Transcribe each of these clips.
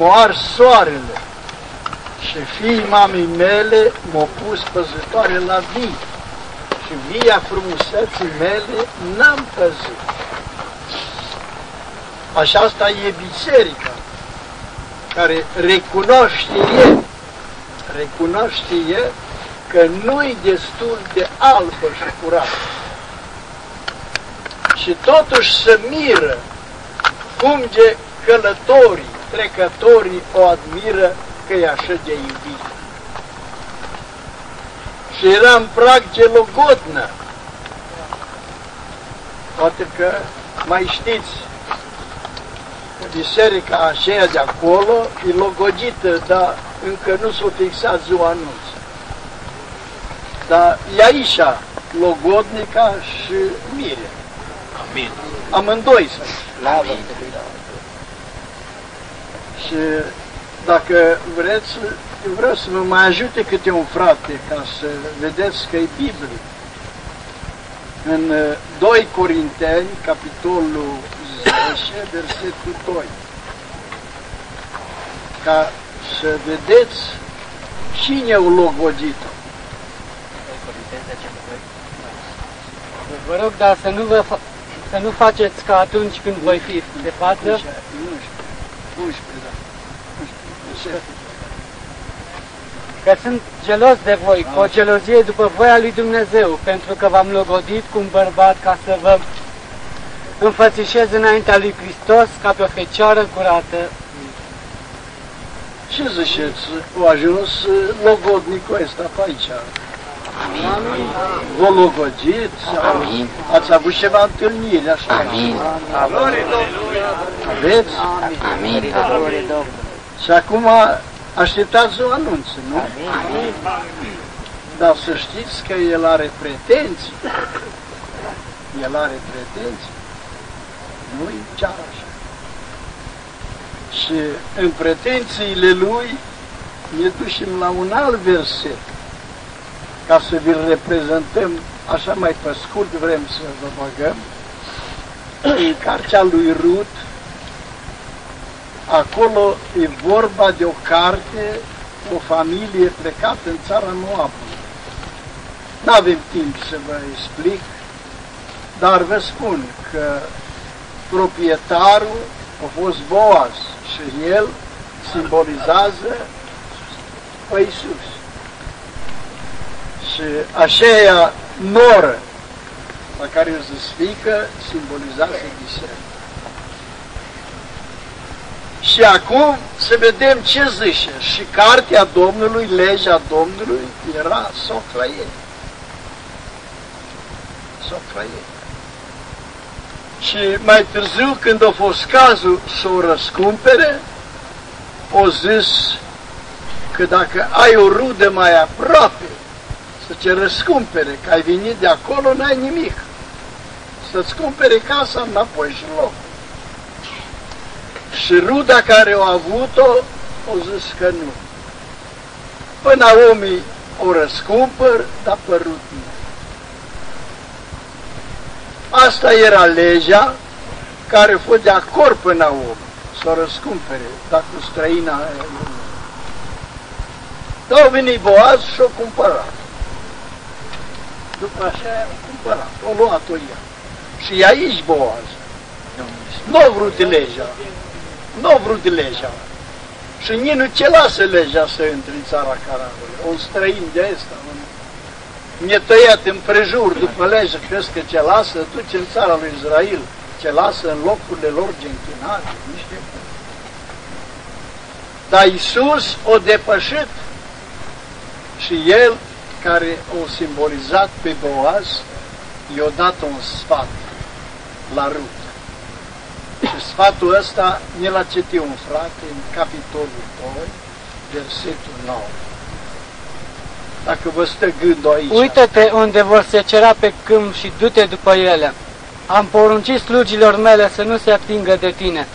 moar soarele și fiii mamei mele m-au pus păzătoare la vii și via frumuseții mele n-am păzit. Așa asta e biserica, care recunoaște e, recunoaște e că nu-i destul de albă și curată. Și totuși se miră cum de călătorii, trecătorii o admiră că e așa de iubit. Și era în prag de logodnă. Poate că mai știți biserica aceea de acolo e logodită, dar încă nu s-a fixat ziua anunț. Dar e aici logodnica și mire. Amin. Amândoi sunt. Amin. Și dacă vreți, eu vreau să vă mai ajute câte un frate ca să vedeți că e Biblie. În 2 Corinteni, capitolul 10, versetul 2. Ca să vedeți cine o logodit-o. Vă rog, dar să nu, vă fa- să nu faceți ca atunci când voi fi de față, 11, 11, da. 11, că sunt gelos de voi, cu o gelozie după voia lui Dumnezeu, pentru că v-am logodit cu un bărbat ca să vă înfățișez înaintea lui Hristos ca pe o fecioară curată. Ce ziceți? O ajuns logodnicul ăsta pe aici. Amin. Vă logodiți? Amin. Ați avut ceva întâlniri, așa? Amin. Aveți? Amin. Și acum așteptați o anunț, nu? Dar să știți că el are pretenții. El are pretenții. Nu-i chiar așa. Și în pretențiile lui ne ducem la un alt verset ca să vi-l reprezentăm așa mai pe scurt vrem să vă băgăm. În cartea lui Rut acolo e vorba de o carte o familie plecată în țara Moabului. Nu avem timp să vă explic dar vă spun că proprietarul a fost Boaz și el simbolizează pe Iisus. și aceea noră la care o zăsfică simbolizează biserica. Și acum să vedem ce zice. Și cartea Domnului, legea Domnului, era sofraie. Sofraie. Și mai târziu, când a fost cazul să o răscumpere, o zis că dacă ai o rudă mai aproape, să te răscumpere, că ai venit de acolo, n-ai nimic. Să-ți cumpere casa înapoi și loc. Și ruda care o avut-o, o zis că nu. Până omii o răscumpăr, dar părut nu. Asta era legea care a fost de acord până om să o răscumpere, dacă străina aia nu. Dar au venit Boaz și o cumpărat. După așa a cumpărat, o luat-o ea. Și e aici Boaz. Nu a vrut legea. Nu a vrut legea. Și nici nu ce lasă legea să intre în țara Caraului. Un străin de asta, un netăiat împrejur după lege, crezi că ce lasă, duce în țara lui Israel, ce lasă în locurile lor de închinare, nu știu cum. Dar Iisus o depășit și El, care o simbolizat pe Boaz, i-a dat un sfat la Rut. Și sfatul ăsta ne l-a citit un frate în capitolul 2, versetul 9. Dacă vă stă gândul aici. Uită-te unde vor secera pe câmp și du-te după ele. Am poruncit slugilor mele să nu se atingă de tine.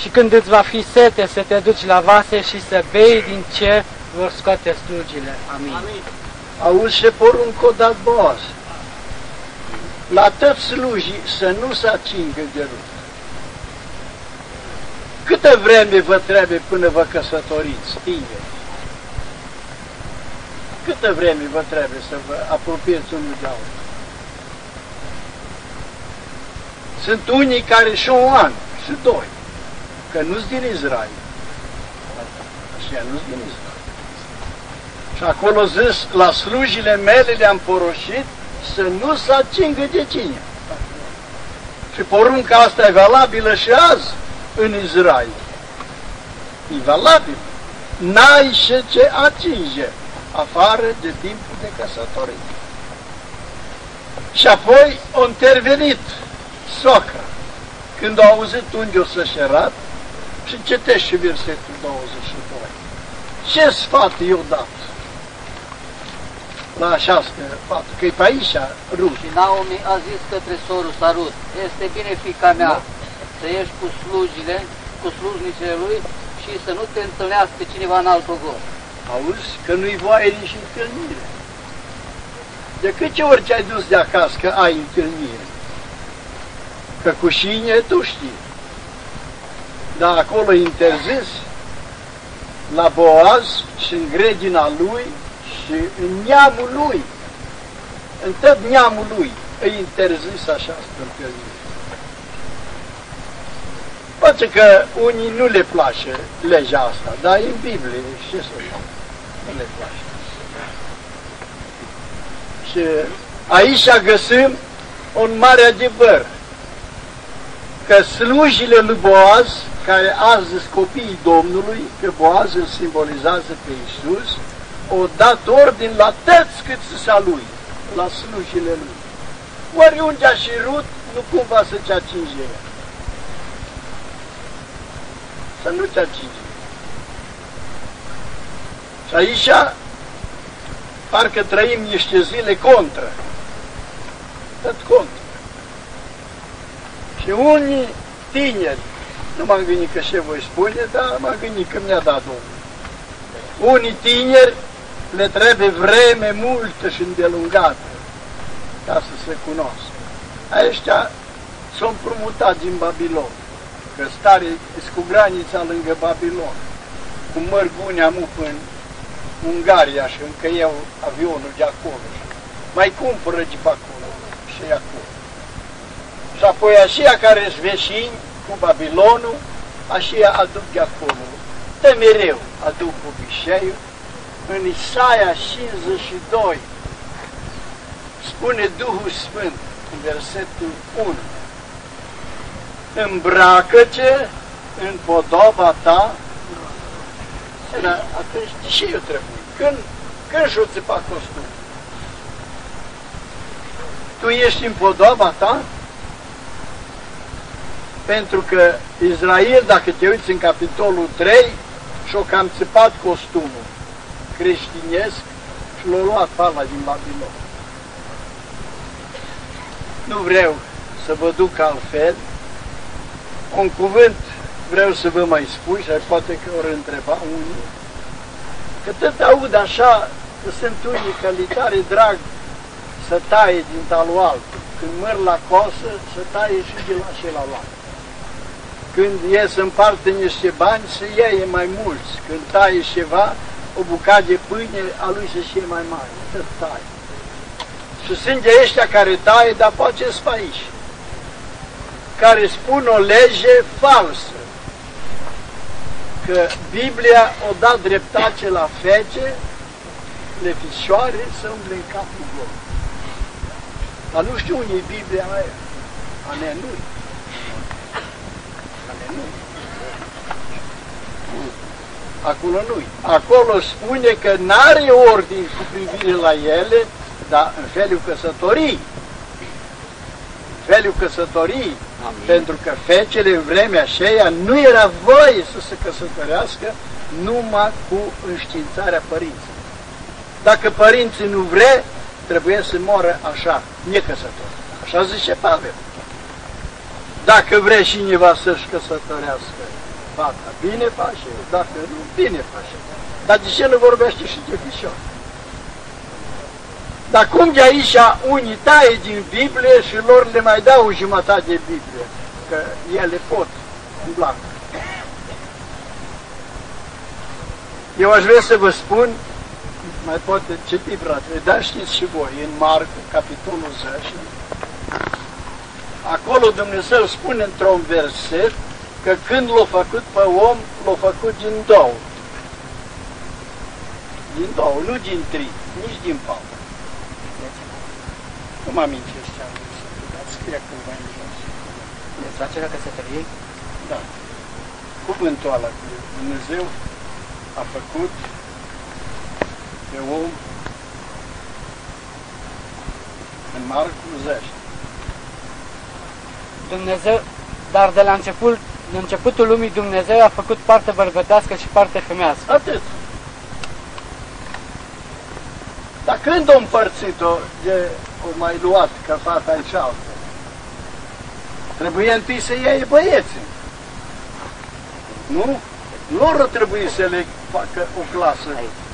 Și când îți va fi sete, să te duci la vase și să bei din ce vor scoate slugile. Amin. Amin. Auzi ce poruncă o dat Boaz. La toți slujii să nu se atingă de Rut. Câtă vreme vă trebuie până vă căsătoriți, tineri? Câtă vreme vă trebuie să vă apropieți unul de altul? Sunt unii care și un an, și doi, că nu-s din Israel. Așa nu-s din Israel. Și acolo zis, la slujile mele le-am poroșit să nu se atingă de cine. Și porunca asta e valabilă și azi în Israel. E valabil. N-ai și ce atinge afară de timpul de căsătorie. Și apoi a intervenit soacra când a auzit unde o să șerat și citește și versetul 22. Ce sfat i-o dat? La această faptă, că e pe aici Rut. Și Naomi a zis către sorul Sarut, este bine, fica mea, da. să ieși cu slujile, cu slujnicele lui și să nu te întâlnească cineva în alt ogor. Auzi că nu-i voie nici întâlnire. De câte ori ce ai dus de acasă că ai întâlnire? Că cu șine tu știi. Dar acolo interzis la Boaz și în grădina lui și în neamul lui, în tot neamul lui, îi interzis așa întâlnire. Poate că unii nu le place legea asta, dar în Biblie, ce să fac, nu le place. Și aici găsim un mare adevăr, că slujile lui Boaz, care azi sunt copiii Domnului, că Boaz îl simbolizează pe Iisus, o dat ordin la tăți cât să se lui, la slujile lui. Oriunde a și rut, nu cumva să te atinge Să nu te atinge. Și aici parcă trăim niște zile contra. Tot contra. Și unii tineri, nu m-am gândit că ce voi spune, dar m-am gândit că mi-a dat Domnul. Unii tineri le trebuie vreme multă și îndelungată ca să se cunoască. Aceștia s-au împrumutat din Babilon, că stare cu granița lângă Babilon, cu mărg unii am în Ungaria și încă eu avionul de acolo. Mai cumpără de pe acolo și acolo. Și apoi așa care sunt veșini cu Babilonul, așa aduc de acolo. De mereu aduc cu bișeiul în Isaia 52 spune Duhul Sfânt în versetul 1 Îmbracă-te în podoba ta Dar atunci de ce eu trebuie? Când, când și-o țipa costum? Tu ești în podoba ta? Pentru că Israel, dacă te uiți în capitolul 3, și-o cam țipat costumul creștinesc și l-a luat pala din Babilon. Nu vreau să vă duc altfel. Un cuvânt vreau să vă mai spun și poate că ori întreba unii, că tot aud așa că sunt unii că li tare drag să taie din talul altul. Când măr la cosă, să taie și de la celălalt. Când ies în parte niște bani, să iei mai mulți. Când taie ceva, o bucată de pâine, a lui să fie mai mare, să taie. Și sunt de ăștia care taie, dar poate să aici, care spun o lege falsă, că Biblia o dat dreptate la fece, le fișoare să umble în capul gol. Dar nu știu unde e Biblia aia. A ne nu A ne nu acolo nu Acolo spune că n-are ordin cu privire la ele, dar în felul căsătorii. Felul căsătorii, Amin. pentru că fecele în vremea aceea nu era voie să se căsătorească numai cu înștiințarea părinților. Dacă părinții nu vre, trebuie să moră așa, necăsător. Așa zice Pavel. Dacă vrea cineva să-și căsătorească fata. Bine face, dacă nu, bine face. Dar de ce nu vorbește și de fișor? Dar cum de aici unii taie din Biblie și lor le mai dau o jumătate de Biblie, că ele pot în blanc. Eu aș vrea să vă spun, mai poate citi, frate, dar știți și voi, în Marcu, capitolul 10, acolo Dumnezeu spune într-un verset că când l-a făcut pe om, l-a făcut din două. Din două, nu din trei, nici din patru. Nu mă amintesc ce am zis, dar scrie cumva în jos. Desfacerea căsătoriei? Da. Cuvântul ăla cu Dumnezeu a făcut pe om în Marcu 10. Dumnezeu, dar de la început, de începutul lumii Dumnezeu a făcut parte bărbătească și parte femească. Atât. Dar când o împărțit-o, de o mai luat ca fata și altă? Trebuie întâi să iei băieții. Nu? Lor ar trebui să le facă o clasă,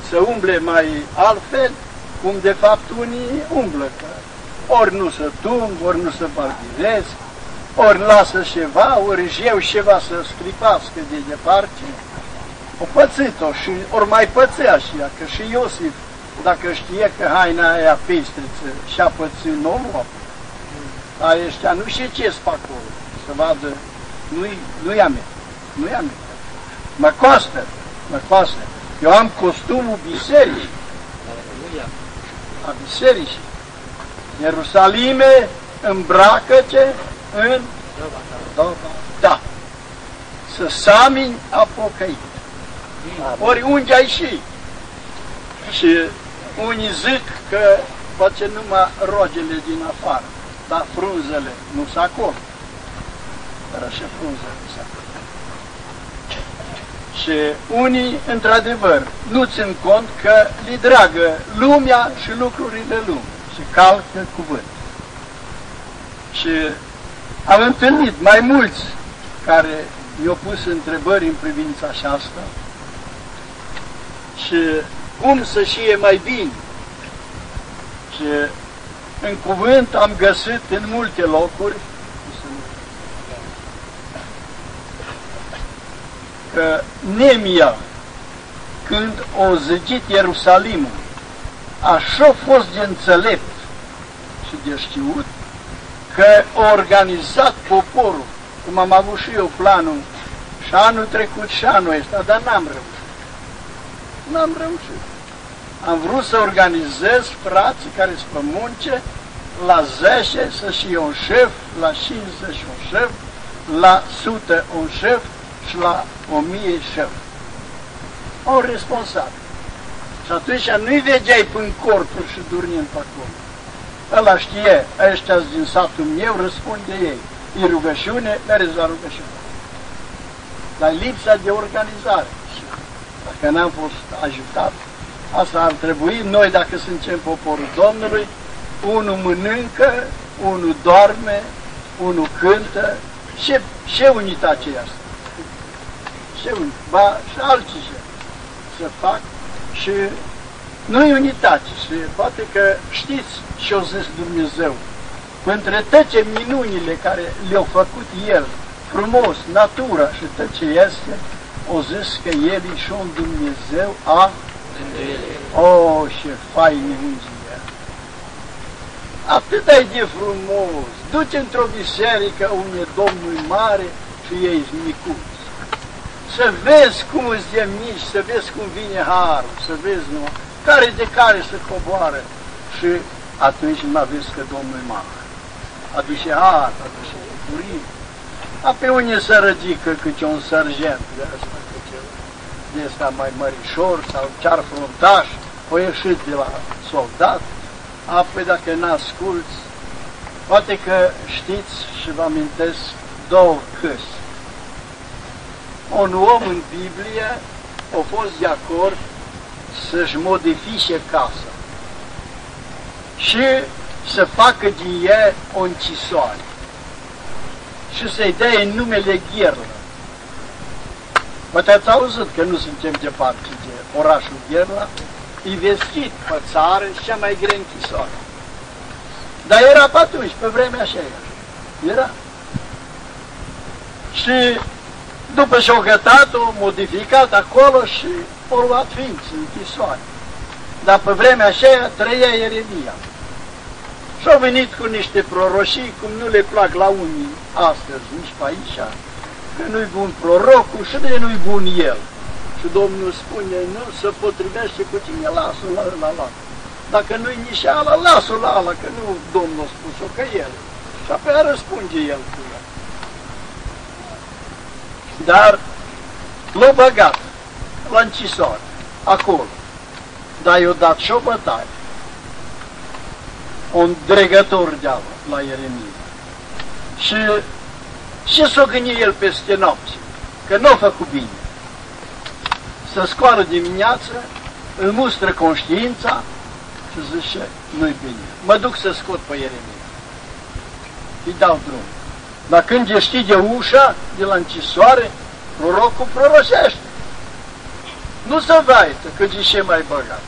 să umble mai altfel, cum de fapt unii umblă. Că ori nu se tung, ori nu se barbirez, ori lasă ceva, ori își eu ceva să scripască de departe. O pățit-o și ori mai pățea și ea, că și Iosif, dacă știe că haina aia pestriță și-a pățit nouă, dar ăștia nu știe ce pe acolo, să vadă, nu-i nu a mea, nu-i a mea. Mă costă, mă costă. Eu am costumul bisericii, Aleluia. a bisericii. Ierusalime îmbracă-te în doba da. Să samini apocăit. Ori unde ai și. Și unii zic că face numai rogele din afară, dar frunzele nu s acolo. Dar așa frunzele nu s acolo. Și unii, într-adevăr, nu țin cont că li dragă lumea și lucrurile lumii și calcă cuvânt. Și am întâlnit mai mulți care mi-au pus întrebări în privința aceasta și cum să știe mai bine. Și în cuvânt am găsit în multe locuri că Nemia, când o zăgit Ierusalimul, așa a fost de înțelept și de știut, că a organizat poporul, cum am avut și eu planul, și anul trecut și anul ăsta, dar n-am reușit. N-am reușit. Am vrut să organizez frații care sunt pe munce, la 10 să și un șef, la 50 un șef, la 100 un șef și la 1000 șef. Un responsabil. Și atunci nu-i vegeai până corpul și durnind pe acolo. Ăla știe, ăștia din satul meu, răspunde ei. E rugăciune, mergeți la rugăciune. Dar lipsa de organizare. Și dacă n-am fost ajutat, asta ar trebui, noi dacă suntem poporul Domnului, unul mănâncă, unul doarme, unul cântă, ce, ce unitate e asta? Ce unitate? Ba, și alții ce să fac și nu e unitate și poate că știți ce-o zis Dumnezeu. Între toate minunile care le-au făcut El, frumos, natura și tot ce este, o zis că El e și un Dumnezeu a O, oh, ce fain e Atât ai de frumos. Du-te într-o biserică unde Domnul e mare și ei sunt micuți. Să vezi cum îți de mici, să vezi cum vine harul, să vezi nu, care de care să coboară. Și atunci mă vezi că Domnul e mare. Aduce har, aduce bucurie. A pe unde să rădică câte un sergent de asta, câte de asta mai mărișor sau chiar fruntaș, o ieșit de la soldat, apoi dacă n-asculți, poate că știți și vă amintesc două căsi. Un om în Biblie a fost de acord să-și modifice casa și să facă din ea o închisoare și să-i dea în numele Gherlă. Poate ați auzit că nu suntem departe de orașul Gherla, e vestit pe țară și cea mai grea închisoare. Dar era pe atunci, pe vremea așa era. Era. Și După ce au gătat-o, modificat acolo și au luat ființă, închisoare. Dar pe vremea aceea trăia Ieremia. Și au venit cu niște proroșii, cum nu le plac la unii astăzi, nici pe aici, că nu-i bun prorocul și de nu-i bun el. Și Domnul spune, nu se potrivește cu tine, lasă-l la ăla, la. Dacă nu-i nici ala, lasă-l la ala, că nu Domnul a spus-o, că el. Și apoi răspunde el cu el. Dar l-a băgat la închisoare, acolo. Dar i-a dat și o bătaie un dregător de apă la Ieremia. Și ce s-o gândi el peste noapte? Că nu a făcut bine. Să scoară dimineață, îl mustră conștiința și zice, nu-i bine. Mă duc să scot pe Ieremia. Îi dau drum. Dar când de ușa de la închisoare, prorocul prorosește. Nu se vaită că ce mai băgat.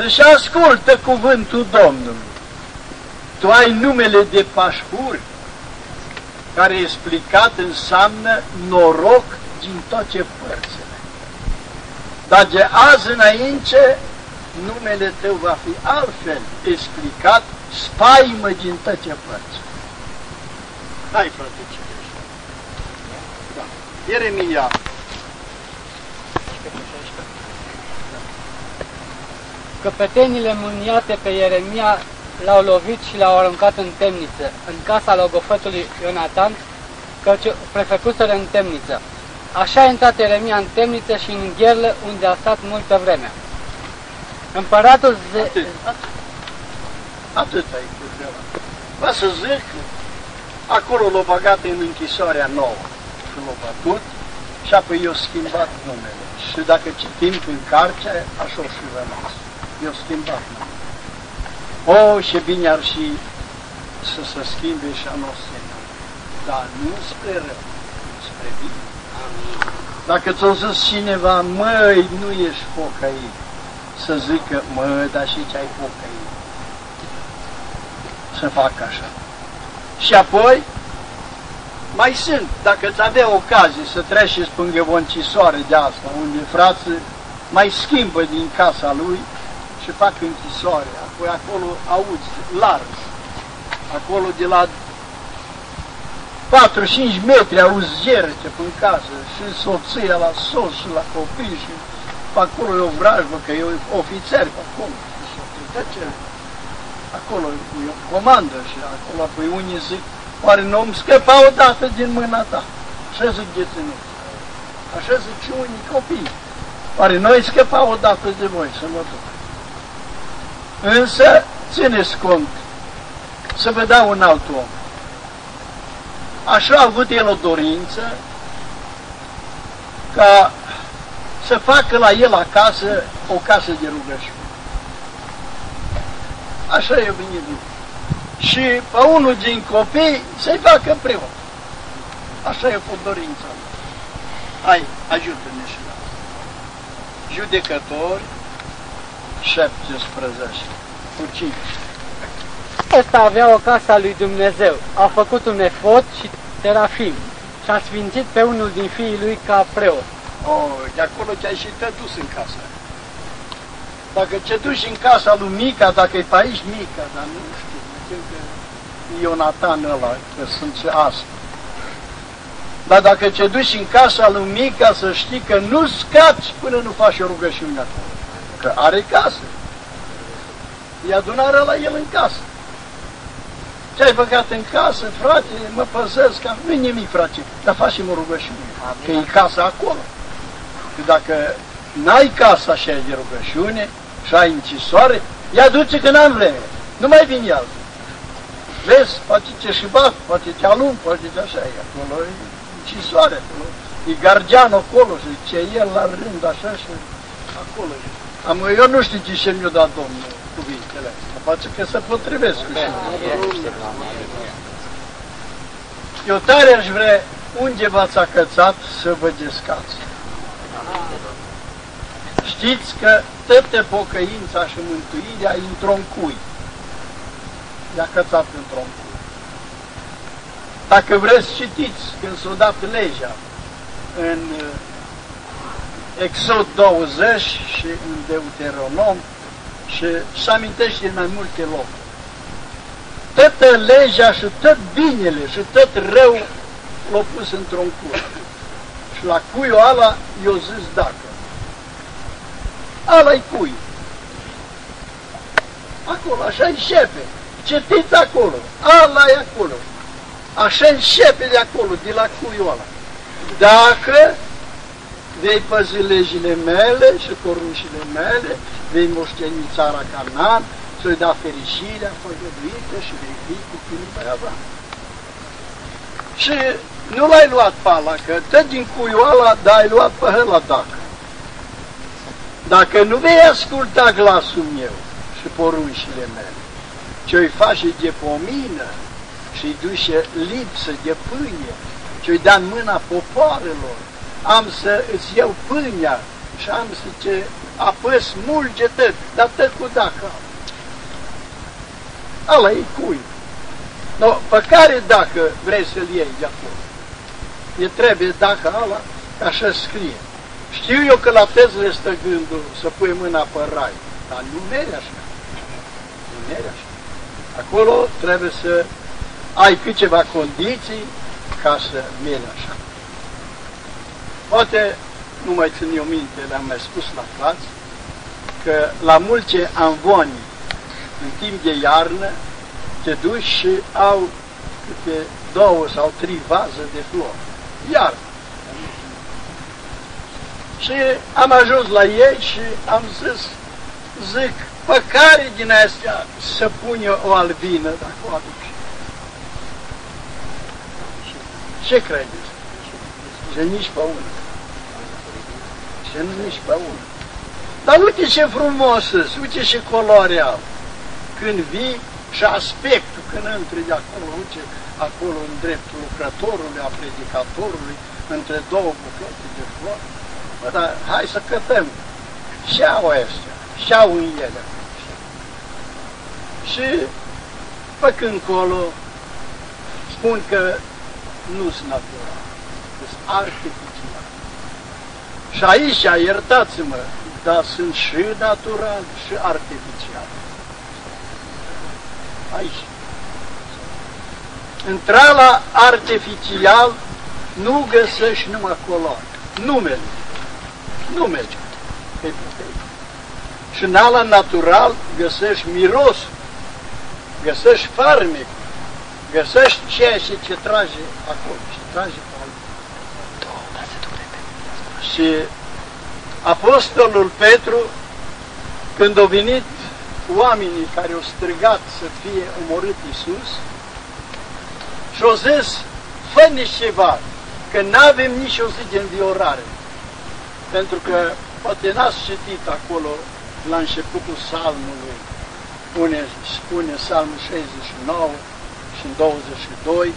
Zice, ascultă cuvântul Domnului. Tu ai numele de pașpur, care explicat înseamnă noroc din toate părțile. Dar de azi înainte, numele tău va fi altfel explicat, spaimă din toate părțile. Hai, frate, citește. Da. Ieremia Căpetenile mâniate pe Ieremia l-au lovit și l-au aruncat în temniță, în casa logofătului Ionatan, căci prefăcuseră în temniță. Așa a intrat Ieremia în temniță și în gherlă, unde a stat multă vreme. Împăratul ze... Atât, atât. Atât ai cu treaba. Vă să zic, acolo l-a băgat în închisoarea nouă și l-a bătut și apoi i-a schimbat numele. Și dacă citim în carte, așa o și rămas i-o schimbat. O, ce bine ar și să se schimbe și a noastră, dar nu spre rău, spre bine. Dacă ți-o zis cineva, măi, nu ești pocăit, să zică, mă, dar și ce ai pocăit? Să fac așa. Și apoi, mai sunt, dacă ți avea ocazie să treci pe lângă o închisoare de asta, unde frații mai schimbă din casa lui, și fac închisoare, apoi acolo auzi, larg, acolo de la 4-5 metri auzi zierce în casă și soția la soț și la copii și pe acolo e o vrajbă, că e ofițer pe acolo. Și acolo e o comandă și acolo apoi unii zic, oare nu îmi scăpa odată din mâna ta? Așa zic deținut. Așa zic și unii copii. Oare noi scăpa odată de voi să mă duc? Însă, țineți cont, să vă dau un alt om. Așa a avut el o dorință ca să facă la el acasă o casă de rugăciune. Așa e venit Și pe unul din copii să-i facă preot. Așa e fost dorința. Hai, ajută-ne și la Judecători, 17. Cu cine? Ăsta avea o casă a lui Dumnezeu. A făcut un efort și terafim și a sfințit pe unul din fiii lui ca preot. Oh, de acolo te-ai și te dus în casă. Dacă te duci în casa lui Mica, dacă e pe aici Mica, dar nu știu, știu că Ionatan ăla, că sunt ce asta. Dar dacă te duci în casa lui Mica, să știi că nu scapi până nu faci o rugăciune acolo că are casă. E adunarea la el în casă. Ce ai băgat în casă, frate, mă păzesc, că nu nimic, frate, dar facem o rugăciune, că e casa acolo. Că dacă n-ai casa așa de rugăciune și ai închisoare, ea duce că n-am vreme, nu mai vine altul. Vezi, poate te și bat, poate te alun, poate te așa, e acolo e închisoare, acolo. E gardian acolo și ce el la rând așa și acolo e. Am, eu nu știu ce mi-a dat Domnul cuvintele astea, face că se potrivesc cu Eu tare aș vrea unde v-ați acățat să vă descați. Știți că toată pocăința și mântuirea într-un cui. I-a cățat într-un cui. Dacă vreți, citiți când s-a dat legea în uh, Exod 20 și în Deuteronom și se amintește în mai multe locuri. Toată legea și tot binele și tot rău l-a pus într-un cui. Și la cuiul ăla i-a zis dacă. Ala-i cui. Acolo, așa începe. Citiți acolo. Ala e acolo. Așa începe de acolo, de la cuiul ăla. Dacă vei păzi legile mele și poruncile mele, vei moșteni țara Canaan, să-i da fericirea făgăduită și vei fi cu fiul lui Avram. Și nu l-ai luat pala, că tot din cuiul ăla, dar ai luat pe ăla dacă. Dacă nu vei asculta glasul meu și poruncile mele, ce-i face de pomină și-i duce lipsă de pâine, ce-i da în mâna popoarelor, am să îți iau pâinea și am să ce apăs mulge tot, dar tot cu dacă. Ala e cui. No, pe care dacă vrei să-l iei de acolo? E trebuie dacă ala, așa scrie. Știu eu că la tezele stă gândul să pui mâna pe rai, dar nu mere așa. Nu mere așa. Acolo trebuie să ai câteva condiții ca să mere așa. Poate, nu mai țin eu minte, le-am mai spus la frați, că la multe anvoni, în timp de iarnă, te duci și au câte două sau trei vaze de flori. Iar. Și am ajuns la ei și am zis, zic, pe care din astea să pune o albină dacă o aduc? Ce credeți? Și nici pe unul și nu nici pe unul. Dar uite ce frumos uite ce culoare au. Când vii și aspectul, când intri de acolo, uite, acolo în dreptul lucrătorului, a predicatorului, între două bucate de flori. Bă, dar hai să cătăm. Și au astea, și au în ele. Și pe când colo spun că nu sunt natural, sunt artificial. Și aici, iertați-mă, dar sunt și natural și artificial. Aici. Intra la artificial nu găsești numai coloare. Nu merge. Nu merge. Și în ala natural găsești miros, găsești farmec, găsești ceea ce te trage acolo, ce trage și Apostolul Petru, când au venit oamenii care au strigat să fie omorât Iisus, și-au zis, fă ceva, că nu avem nici o zi de înviorare. Pentru că poate n-ați citit acolo la începutul salmului, spune, spune salmul 69 și în 22,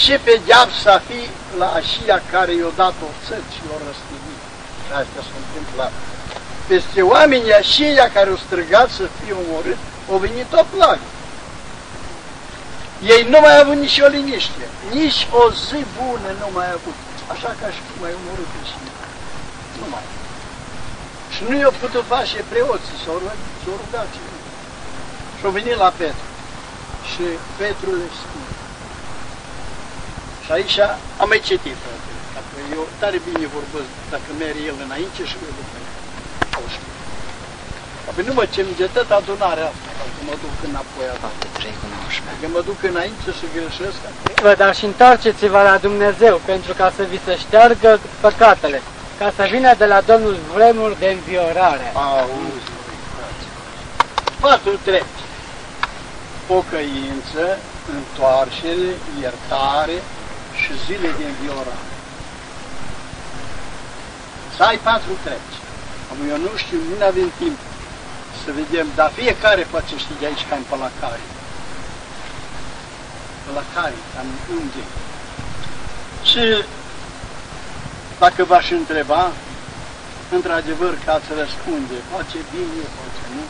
ce pedeapsa fi la așia care i-a dat o țări și l-a răstignit. Și astea s-a întâmplat. Peste oamenii așia care au strigat să fie omorât, au venit o plagă. Ei nu mai au avut nici o liniște, nici o zi bună nu mai au avut. Așa ca și cum ai omorât pe cineva. Nu mai. Și nu i-au putut face preoții, s-au rugat, s-au rugat Și au venit la Petru. Și Petru le spune, și aici am mai citit, frate. Dacă eu tare bine vorbesc, dacă merge el înainte și eu după el. Apoi nu mă ce de tot adunarea asta, dacă mă duc înapoi Fapte 3 cu 19. Dacă mă duc înainte și greșesc, Vă, dar și întoarceți-vă la Dumnezeu pentru ca să vi se șteargă păcatele, ca să vină de la Domnul vremuri de înviorare. auzi, frate. Patru trepte. Pocăință, întoarcere, iertare, și zile de înviorare. Să ai patru treci. Am eu nu știu, nu avem timp să vedem, dar fiecare poate ști de aici cam pe la care. Pe la care, cam unde. Și dacă v-aș întreba, într-adevăr că ați răspunde, poate bine, poate nu.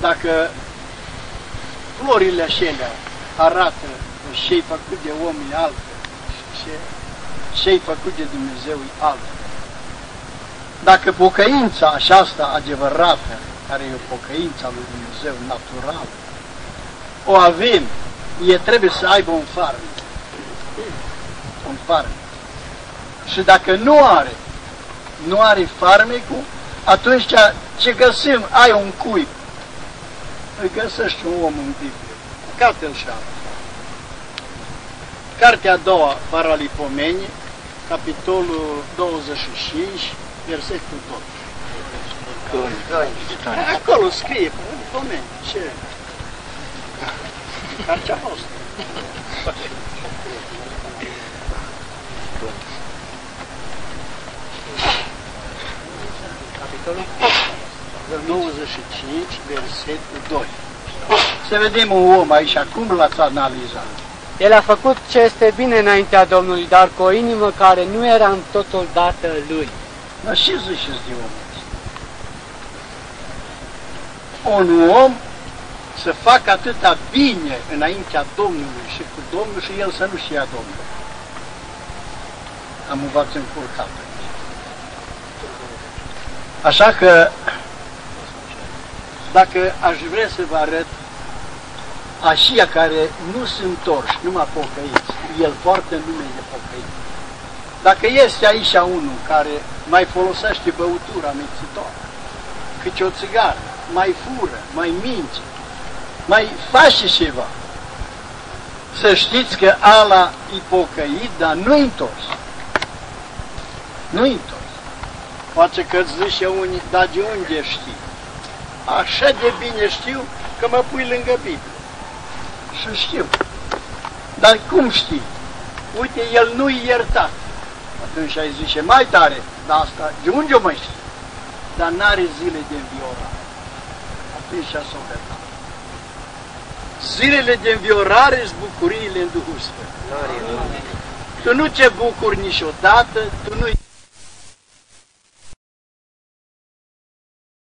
Dacă florile acelea arată și ce făcut de om e altfel și ce ce-ai făcut de Dumnezeu e altfel. Dacă pocăința aceasta adevărată, care e o pocăință a lui Dumnezeu natural, o avem, e trebuie să aibă un farmec. Un farmec. Și dacă nu are, nu are farmecul, atunci ce găsim, ai un cuib, îi găsești un om în Biblie. Carte-l și Cartea a doua, Paralipomeni, capitolul 25, versetul 2. Acolo scrie, Paralipomeni, ce? Cartea noastră. Capitolul 95, versetul 2. Să vedem un om aici, cum l-ați analizat? El a făcut ce este bine înaintea Domnului, dar cu o inimă care nu era în totul dată lui. Dar ce ziceți de omul ăsta? Un om să facă atâta bine înaintea Domnului și cu Domnul și el să nu-și ia Domnul. Am învățat încurcat. Așa că, dacă aș vrea să vă arăt Așia care nu sunt torși, numai pocăiți, el poartă numele de pocăit. Dacă este aici unul care mai folosește băutura mețitoare, câte o țigară, mai fură, mai mince, mai face ceva, să știți că ala e pocăit, dar nu întors. Nu întors. Poate că îți zice unii, dar de unde știi? Așa de bine știu că mă pui lângă Biblie și știu. Dar cum știi? Uite, el nu-i iertat. Atunci ai zice, mai tare, dar asta, de unde o mai știi? Dar n-are zile de înviorare. Atunci s-o iertat. Zilele de înviorare sunt bucuriile în Duhul Sfânt. Tu nu te bucuri niciodată, tu nu